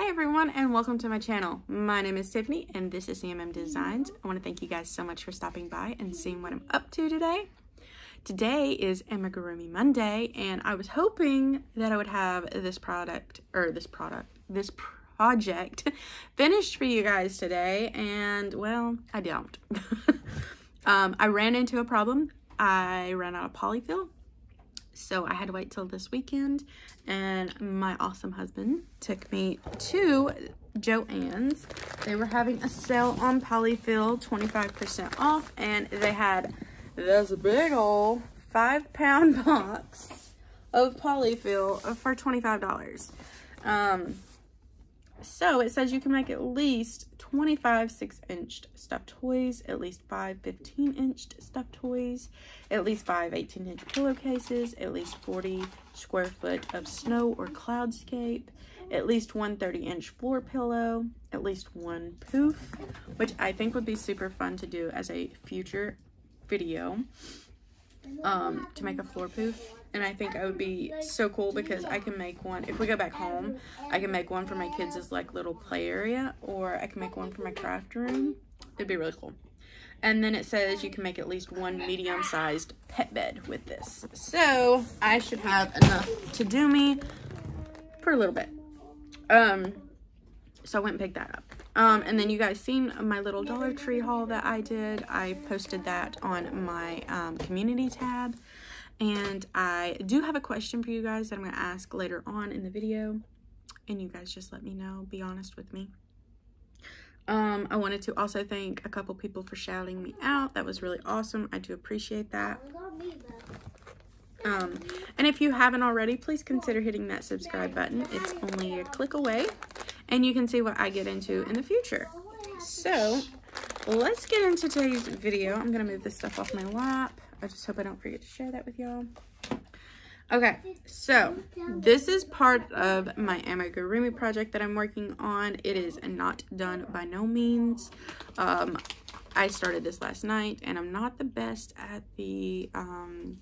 Hey everyone and welcome to my channel. My name is Tiffany and this is CMM Designs. I want to thank you guys so much for stopping by and seeing what I'm up to today. Today is Amigurumi Monday and I was hoping that I would have this product or this product, this project finished for you guys today and well, I don't. um, I ran into a problem. I ran out of polyfill so I had to wait till this weekend and my awesome husband took me to Joann's. They were having a sale on Polyfill, 25% off, and they had this big old five pound box of Polyfill for $25. Um, so it says you can make at least 25 6 inch stuffed toys, at least 5 15 inch stuffed toys, at least 5 18 inch pillowcases, at least 40 square foot of snow or cloudscape, at least one 30 inch floor pillow, at least one poof, which I think would be super fun to do as a future video um, to make a floor poof. And I think it would be so cool because I can make one if we go back home I can make one for my kids as like little play area or I can make one for my craft room. It'd be really cool. And then it says you can make at least one medium-sized pet bed with this. So I should have enough to do me for a little bit. Um so I went and picked that up um, and then you guys seen my little Dollar Tree haul that I did. I posted that on my um, community tab. And I do have a question for you guys that I'm going to ask later on in the video. And you guys just let me know. Be honest with me. Um, I wanted to also thank a couple people for shouting me out. That was really awesome. I do appreciate that. Um, and if you haven't already, please consider hitting that subscribe button. It's only a click away. And you can see what I get into in the future. So, let's get into today's video. I'm going to move this stuff off my lap. I just hope I don't forget to share that with y'all. Okay, so this is part of my amigurumi project that I'm working on. It is not done by no means. Um, I started this last night and I'm not the best at the, um,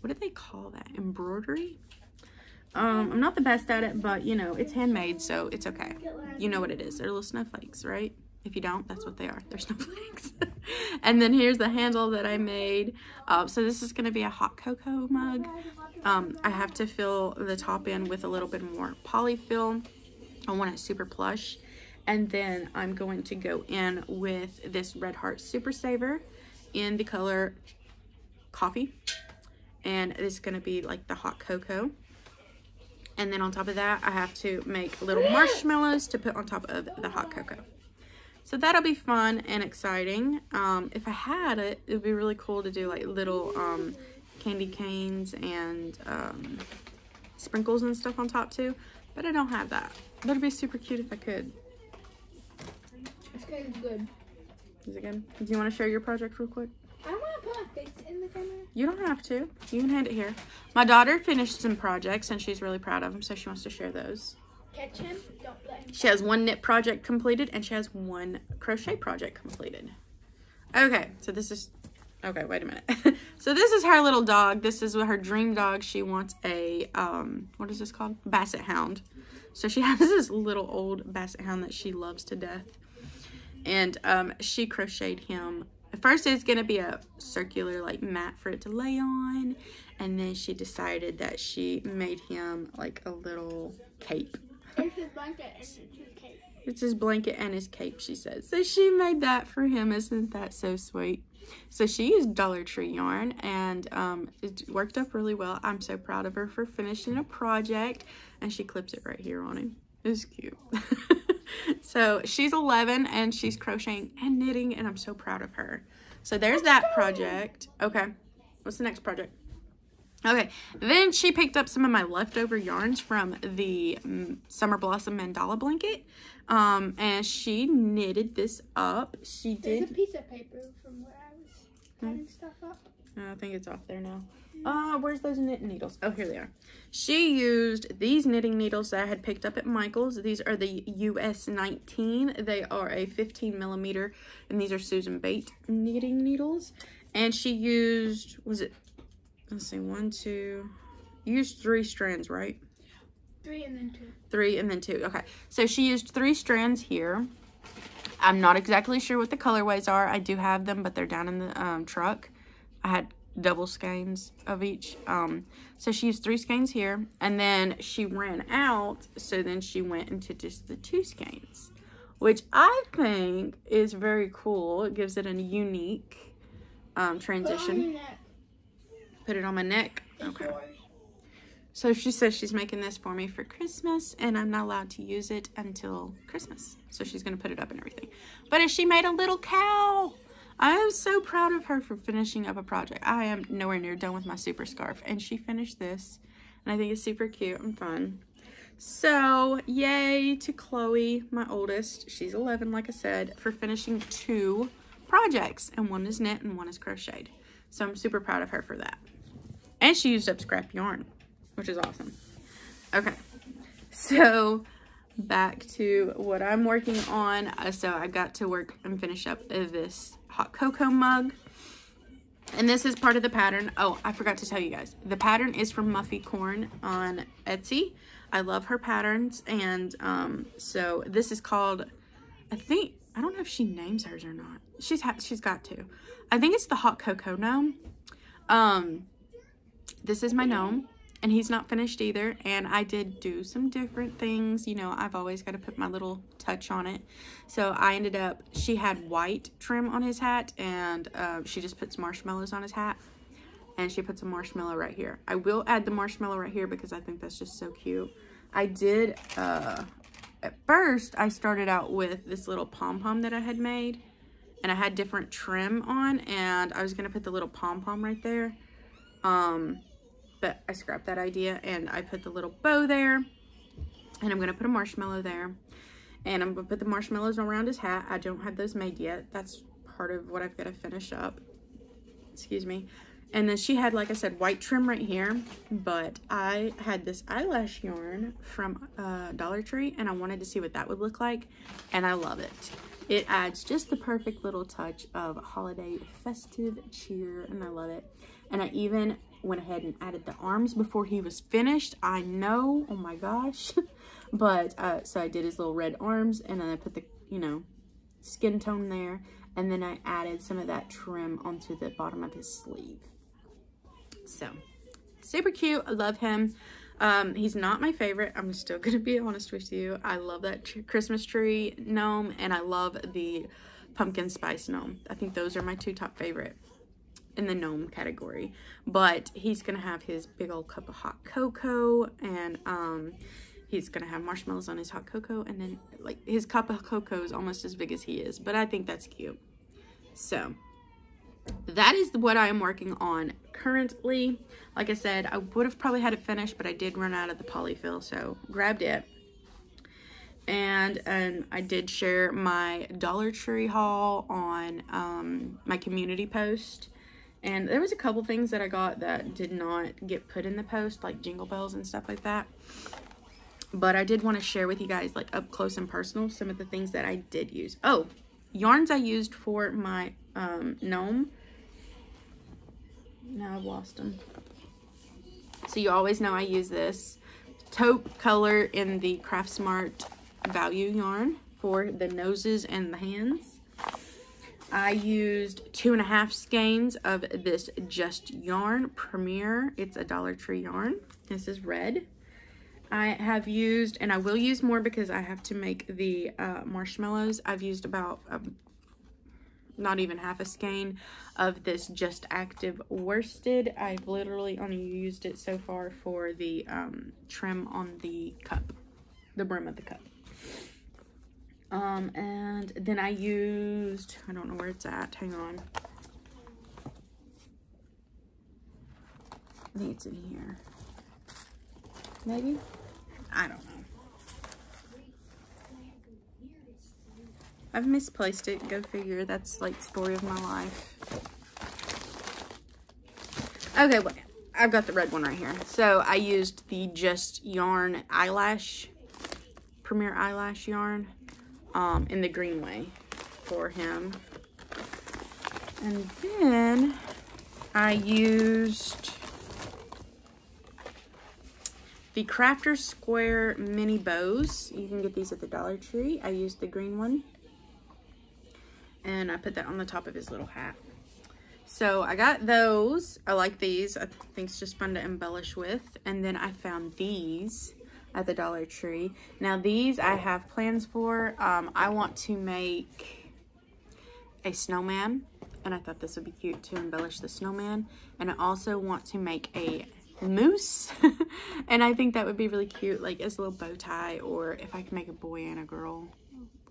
what do they call that? Embroidery? Um, I'm not the best at it, but you know, it's handmade, so it's okay. You know what it is. They're little snowflakes, right? If you don't, that's what they are. They're snowflakes. and then here's the handle that I made. Uh, so this is going to be a hot cocoa mug. Um, I have to fill the top end with a little bit more polyfill. I want it super plush. And then I'm going to go in with this Red Heart Super Saver in the color coffee. And this is going to be like the hot cocoa. And then on top of that, I have to make little marshmallows to put on top of the hot cocoa. So that'll be fun and exciting. Um, if I had it, it would be really cool to do like little um, candy canes and um, sprinkles and stuff on top too. But I don't have that. But it'd be super cute if I could. Okay, good. Is it good? Do you want to share your project real quick? I want to put my face in the camera. You don't have to. You can hand it here. My daughter finished some projects and she's really proud of them, so she wants to share those. Catch him. Don't let him. She has one knit project completed and she has one crochet project completed. Okay, so this is, okay, wait a minute. so this is her little dog. This is her dream dog. She wants a, um, what is this called? Basset Hound. So she has this little old Basset Hound that she loves to death. And um, she crocheted him. First it's going to be a circular like mat for it to lay on. And then she decided that she made him like a little cape There's his blanket and his cape. It's his blanket and his cape, she says. So she made that for him. Isn't that so sweet? So she used Dollar Tree yarn and um, it worked up really well. I'm so proud of her for finishing a project. And she clips it right here on him. It's cute. so she's 11 and she's crocheting and knitting and I'm so proud of her. So there's that project. Okay. What's the next project? Okay, then she picked up some of my leftover yarns from the um, Summer Blossom Mandala blanket. Um, and she knitted this up. She There's did. a piece of paper from where I was cutting stuff up. I think it's off there now. Uh, where's those knitting needles? Oh, here they are. She used these knitting needles that I had picked up at Michael's. These are the US 19. They are a 15 millimeter, and these are Susan Bate knitting needles. And she used, was it, let's see, one, two, used three strands, right? Three and then two. Three and then two. Okay. So she used three strands here. I'm not exactly sure what the colorways are. I do have them, but they're down in the um, truck. I had double skeins of each. Um, so she used three skeins here, and then she ran out, so then she went into just the two skeins, which I think is very cool. It gives it a unique um, Put it on transition. Put it on my neck. Okay. So she says she's making this for me for Christmas, and I'm not allowed to use it until Christmas. So she's gonna put it up and everything. But she made a little cow. I am so proud of her for finishing up a project. I am nowhere near done with my super scarf, and she finished this, and I think it's super cute and fun. So yay to Chloe, my oldest. She's 11, like I said, for finishing two projects, and one is knit and one is crocheted. So I'm super proud of her for that. And she used up scrap yarn which is awesome. Okay, so back to what I'm working on. Uh, So I got to work and finish up this hot cocoa mug. And this is part of the pattern. Oh, I forgot to tell you guys. The pattern is from Mufficorn on Etsy. I love her patterns. And um, so this is called, I think, I don't know if she names hers or not. She's she's got to. I think it's the hot cocoa gnome. Um, this is my gnome and he's not finished either and i did do some different things you know i've always got to put my little touch on it. So i ended up she had white trim on his hat and uh, she just puts marshmallows on his hat and she puts a marshmallow right here. I will add the marshmallow right here because i think that's just so cute. I did uh at first i started out with this little pom-pom that i had made and i had different trim on and i was gonna put the little pom-pom right there. Um but I scrapped that idea and I put the little bow there and I'm gonna put a marshmallow there and I'm gonna put the marshmallows around his hat. I don't have those made yet. That's part of what I've got to finish up. Excuse me. And then she had, like I said, white trim right here, but I had this eyelash yarn from uh, Dollar Tree and I wanted to see what that would look like and I love it. It adds just the perfect little touch of holiday festive cheer and I love it. And I even went ahead and added the arms before he was finished. I know, oh my gosh. but, uh, so I did his little red arms and then I put the, you know, skin tone there. And then I added some of that trim onto the bottom of his sleeve. So, super cute. I love him. Um, he's not my favorite. I'm still going to be honest with you. I love that tr- Christmas tree gnome and I love the pumpkin spice gnome. I think those are my two top favorite in the gnome category. But he's to have his big old cup of hot cocoa and um, he's to have marshmallows on his hot cocoa and then like his cup of cocoa is almost as big as he is. But I think that's cute. So that is what I am working on currently. Like I said, I would have probably had it finished, but I did run out of the polyfill, so grabbed it. And, and I did share my Dollar Tree haul on um, my community post. And there was a couple things that I got that did not get put in the post, like jingle bells and stuff like that. But I did want to share with you guys, like up close and personal, some of the things that I did use. Oh, yarns I used for my um, gnome. Now I've lost them. So you always know I use this taupe color in the Craft Smart Value yarn for the noses and the hands. I used two and a half skeins of this Just Yarn Premier. It's a Dollar Tree yarn. This is red. I have used, and I will use more because I have to make the uh, marshmallows. I've used about um, not even half a skein of this Just Active worsted. I've literally only used it so far for the um, trim on the cup, the brim of the cup. Um, and then I used, I don't know where it's at, hang on. I think it's in here. Maybe? I don't know. I've misplaced it. Go figure. That's like story of my life. Okay, wait. I've got the red one right here. So I used the Just Yarn Eyelash, Premier Eyelash yarn um, in the Greenway for him. And then I used the Crafter Square mini bows. You can get these at the Dollar Tree. I used the green one. And I put that on the top of his little hat. So I got those. I like these. I think it's just fun to embellish with. And then I found these at the Dollar Tree. Now these I have plans for. Um, I want to make a snowman. And I thought this would be cute to embellish the snowman. And I also want to make a moose. and I think that would be really cute, like as a little bow tie, or if I could make a boy and a girl.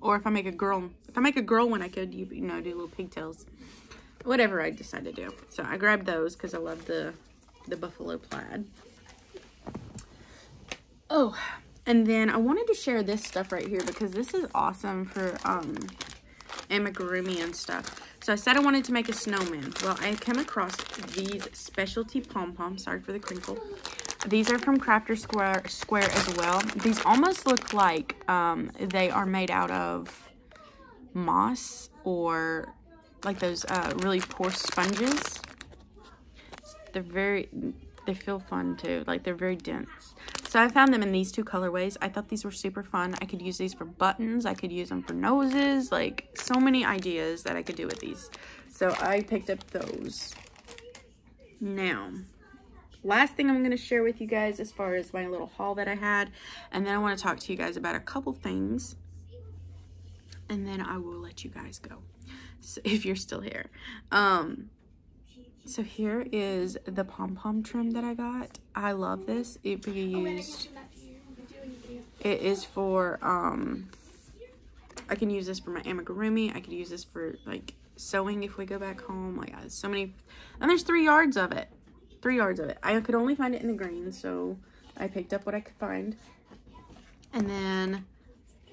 Or if I make a girl, if I make a girl one, I could, you, you know, do little pigtails. Whatever I decide to do. So I grabbed those because I love the, the buffalo plaid. Oh, and then I wanted to share this stuff right here because this is awesome for um, amigurumi and stuff. So I said I wanted to make a snowman. Well, I came across these specialty pom-poms. Sorry for the crinkle. These are from Crafter Square, Square as well. These almost look like um, they are made out of moss or like those uh, really coarse sponges. They're very, they feel fun too. Like they're very dense. So I found them in these two colorways. I thought these were super fun. I could use these for buttons. I could use them for noses. Like so many ideas that I could do with these. So I picked up those. Now, last thing I'm going to share with you guys as far as my little haul that I had. And then I want to talk to you guys about a couple things. And then I will let you guys go. So if you're still here. Um, so here is the pom-pom trim that I got. I love this. It be used. It is for, um, I can use this for my amigurumi. I could use this for, like, sewing if we go back home. Like, so many. And there's three yards of it. Three yards of it. I could only find it in the green, so I picked up what I could find. And then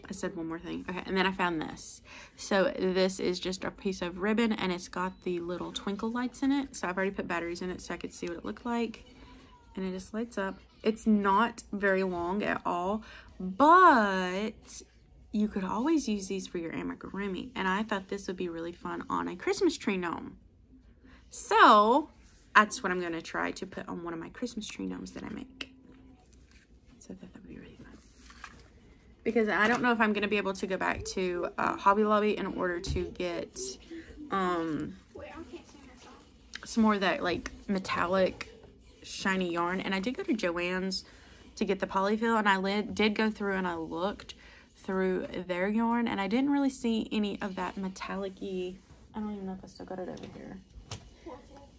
I said one more thing. Okay, and then I found this. So this is just a piece of ribbon and it's got the little twinkle lights in it. So I've already put batteries in it so I could see what it looked like. And it just lights up. It's not very long at all, but you could always use these for your amigurumi. And I thought this would be really fun on a Christmas tree gnome. So that's what I'm going to try to put on one of my Christmas tree gnomes that I make. So that would be really fun because I don't know if I'm going to be able to go back to uh, Hobby Lobby in order to get um, some more of that like metallic shiny yarn. And I did go to Joann's to get the polyfill and I did go through and I looked through their yarn and I didn't really see any of that metallic I don't even know if I still got it over here.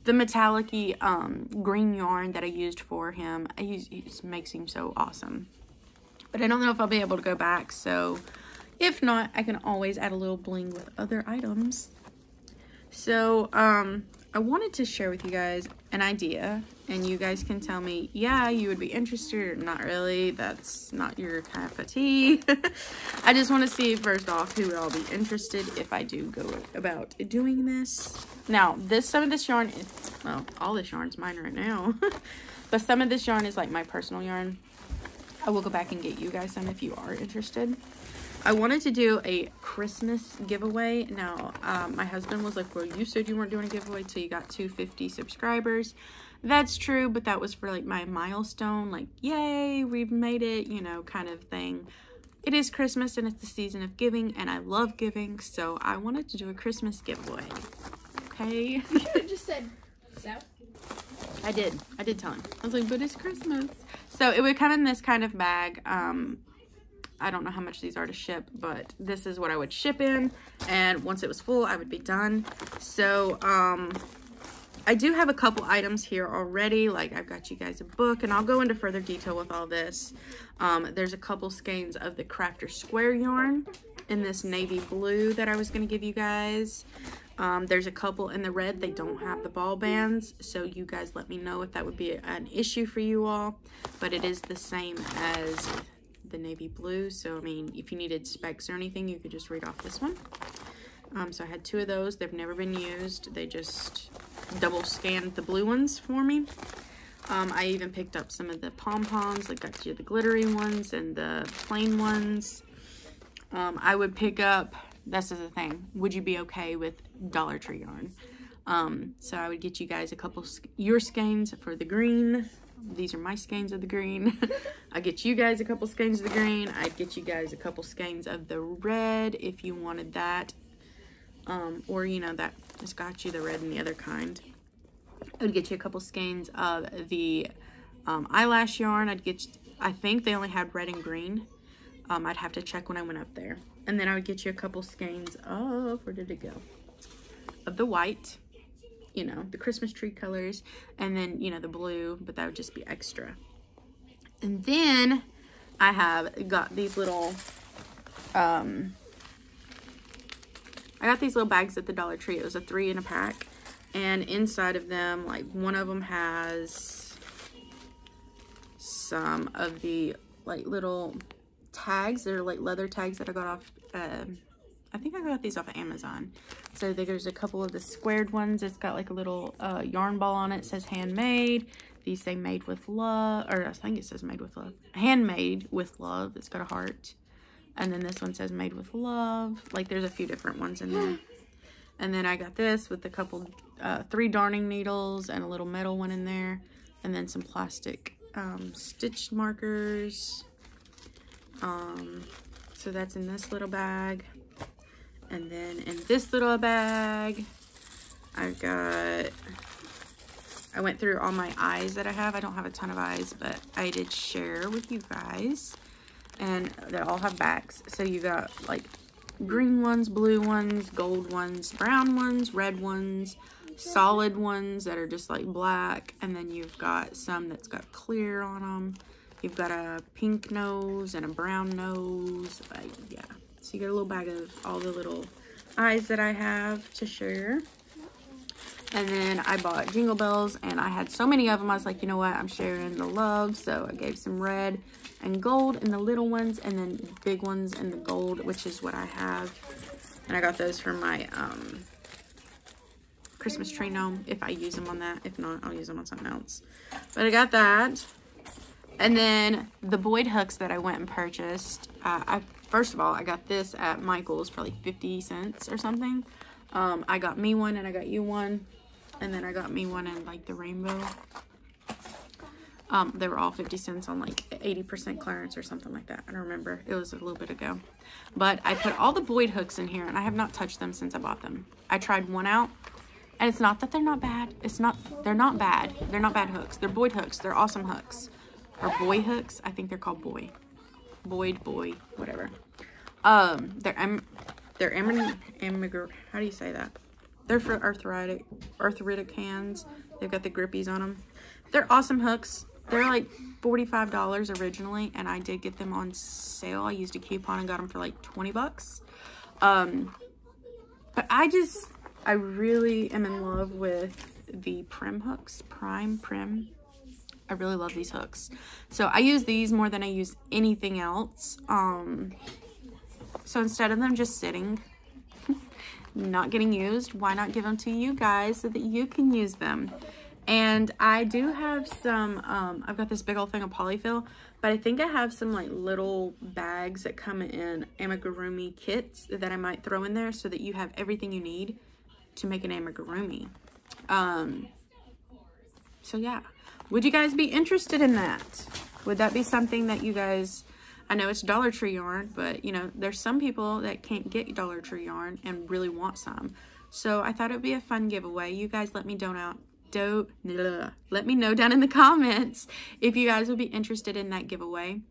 The metallic um, green yarn that I used for him, I use, it makes him so awesome. But I don't know if I'll be able to go back. So if not, I can always add a little bling with other items. So um, I wanted to share with you guys an idea. And you guys can tell me, yeah, you would be interested or not really. That's not your cup of tea. I just want to see, first off, who would all be interested if I do go about doing this. Now, this some of this yarn, is, well, all this yarn's mine right now. but some of this yarn is like my personal yarn. I will go back and get you guys some if you are interested. I wanted to do a Christmas giveaway. Now, um, my husband was like, well, you said you weren't doing a giveaway till you got 250 subscribers. That's true, but that was for like my milestone, like, yay, we've made it, you know, kind of thing. It is Christmas and it's the season of giving and I love giving, so I wanted to do a Christmas giveaway. Okay? You just said so. I did. I did tell him. I was like, but it's Christmas. So it would come in this kind of bag. Um, I don't know how much these are to ship, but this is what I would ship in. And once it was full, I would be done. So, um, I do have a couple items here already. Like I've got you guys a book and I'll go into further detail with all this. Um, there's a couple skeins of the Crafter Square yarn in this navy blue that I was going to give you guys. Um, there's a couple in the red. They don't have the ball bands. So you guys let me know if that would be an issue for you all. But it is the same as the navy blue. So, I mean, if you needed specs or anything, you could just read off this one. Um, so I had two of those. They've never been used. They just double scanned the blue ones for me. Um, I even picked up some of the pom-poms. Like got you the glittery ones and the plain ones. Um, I would pick up this is the thing. Would you be okay with Dollar Tree yarn? Um, so I would get you guys a couple your skeins for the green These are my skeins of the green. I get you guys a couple skeins of the green. I'd get you guys a couple skeins of the red if you wanted that. Um, or, you know, that just got you the red and the other kind. I'd get you a couple skeins of the um, eyelash yarn. I'd get, you, I think they only had red and green. Um, I'd have to check when I went up there. And then I would get you a couple skeins of, where did it go? Of the white, you know, the Christmas tree colors. And then, you know, the blue, but that would just be extra. And then I have got these little, um, I got these little bags at the Dollar Tree. It was a three in a pack. And inside of them, like one of them has some of the like little tags. They're like leather tags that I got off, uh, I think I got these off of Amazon. So there's a couple of the squared ones. It's got like a little uh, yarn ball on it. it. says handmade. These say made with love, or I think it says made with love. Handmade with love. It's got a heart. And then this one says made with love. Like there's a few different ones in there. And then I got this with a couple, uh, three darning needles and a little metal one in there. And then some plastic um, stitch markers. Um, so that's in this little bag. And then in this little bag, I've got, I went through all my eyes that I have. I don't have a ton of eyes, but I did share with you guys. And they all have backs. So you got like green ones, blue ones, gold ones, brown ones, red ones, solid ones that are just like black. And then you've got some that's got clear on them. You've got a pink nose and a brown nose. Yeah. So you get a little bag of all the little eyes that I have to share. And then I bought Jingle Bells and I had so many of them. I was like, you know what? I'm sharing the love. So I gave some red and gold in the little ones and then big ones in the gold, which is what I have. And I got those for my um, Christmas tree gnome if I use them on that. If not, I'll use them on something else. But I got that. And then the Boyd hooks that I went and purchased. Uh, I First of all, I got this at Michael's for like 50 cents or something. Um, I got me one and I got you one. And then I got me one in like the rainbow. Um, they were all 50 cents on like 80% clearance or something like that. I don't remember. It was a little bit ago. But I put all the Boyd hooks in here and I have not touched them since I bought them. I tried one out and it's not that they're not bad. It's not, they're not bad. They're not bad hooks. They're Boyd hooks. They're awesome hooks. Or boy hooks. I think they're called boy. Boyd, boy, whatever. Um, they're em, they're em, emigr. How do you say that? They're for arthritic, arthritic hands. They've got the grippies on them. They're awesome hooks. They're like $45 originally, and I did get them on sale. I used a coupon and got them for like 20 bucks. Um, but I just, I really am in love with the Prym hooks. Prime, Prym. I really love these hooks. So I use these more than I use anything else. Um, so instead of them just sitting, not getting used, why not give them to you guys so that you can use them? And I do have some, um, I've got this big old thing of polyfill, but I think I have some like little bags that come in amigurumi kits that I might throw in there so that you have everything you need to make an amigurumi. Um, so yeah, would you guys be interested in that? Would that be something that you guys, I know it's Dollar Tree yarn, but you know, there's some people that can't get Dollar Tree yarn and really want some. So I thought it would be a fun giveaway. You guys let me don't out, do, let me know down in the comments if you guys would be interested in that giveaway.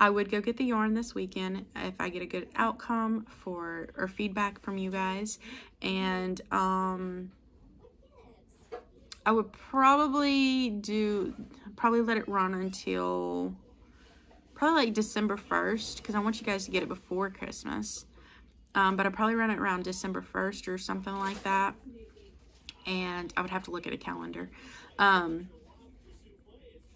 I would go get the yarn this weekend if I get a good outcome for or feedback from you guys. And um I would probably do, probably let it run until probably like December 1st because I want you guys to get it before Christmas. Um, but I probably run it around December 1st or something like that. And I would have to look at a calendar. Um,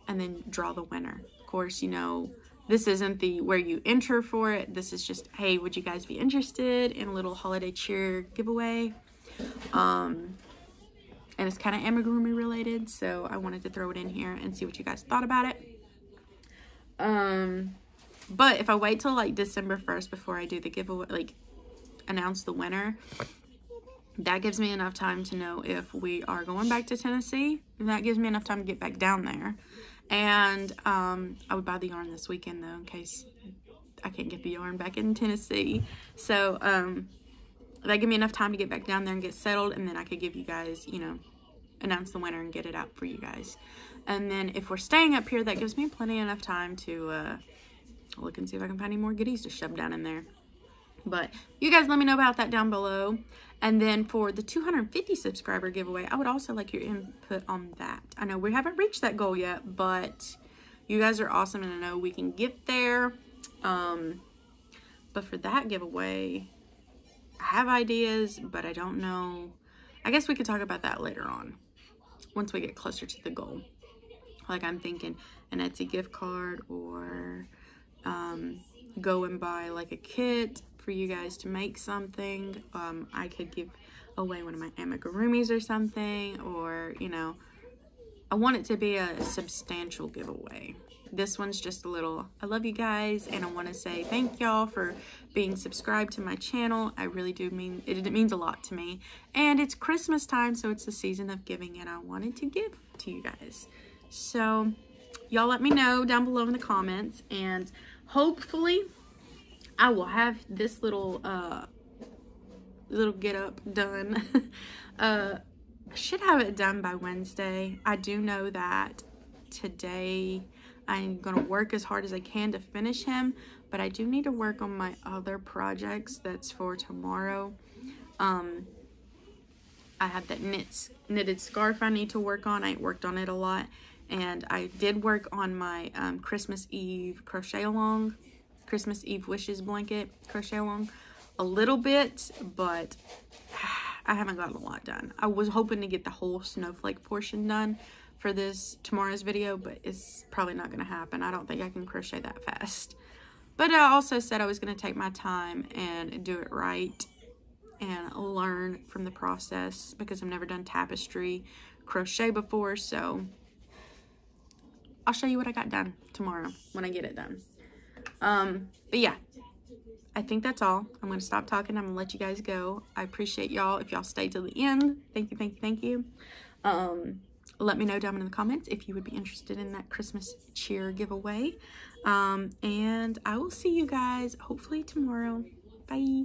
and then draw the winner. Of course, you know, this isn't the where you enter for it. This is just, hey, would you guys be interested in a little holiday cheer giveaway? Um, and it's kind of amigurumi related so I wanted to throw it in here and see what you guys thought about it. Um but if I wait till like December 1st before I do the giveaway like announce the winner that gives me enough time to know if we are going back to Tennessee. And that gives me enough time to get back down there. And um, I would buy the yarn this weekend though, in case I can't get the yarn back in Tennessee. So um, that give me enough time to get back down there and get settled, and then I could give you guys, you know, announce the winner and get it out for you guys. And then if we're staying up here, that gives me plenty enough time to uh, look and see if I can find any more goodies to shove down in there. But you guys let me know about that down below. And then for the 250 subscriber giveaway, I would also like your input on that. I know we haven't reached that goal yet, but you guys are awesome and I know we can get there. Um, but for that giveaway, Have ideas, but I don't know. I guess we could talk about that later on once we get closer to the goal. Like I'm thinking an Etsy gift card or um, go and buy like a kit for you guys to make something. Um, I could give away one of my amigurumis or something or, you know, I want it to be a substantial giveaway. This one's just a little, I love you guys and I want to say thank y'all for being subscribed to my channel. I really do mean, it, it means a lot to me. And it's Christmas time, so it's the season of giving and I wanted to give to you guys. So y'all let me know down below in the comments and hopefully I will have this little, uh, little get up done. uh, I should have it done by Wednesday. I do know that today I'm going to work as hard as I can to finish him, but I do need to work on my other projects that's for tomorrow. Um, I have that knit, knitted scarf I need to work on. I worked on it a lot. And I did work on my um, Christmas Eve crochet along, Christmas Eve wishes blanket crochet along a little bit, but I haven't gotten a lot done. I was hoping to get the whole snowflake portion done, for this tomorrow's video, but it's probably not going to happen. I don't think I can crochet that fast. But I also said I was going to take my time and do it right and learn from the process because I've never done tapestry crochet before. So I'll show you what I got done tomorrow when I get it done. Um, but yeah, I think that's all. I'm going to stop talking. I'm going to let you guys go. I appreciate y'all. If y'all stayed till the end, thank you, thank you, thank you. Um, let me know down in the comments if you would be interested in that Christmas cheer giveaway. Um, and I will see you guys hopefully tomorrow. Bye.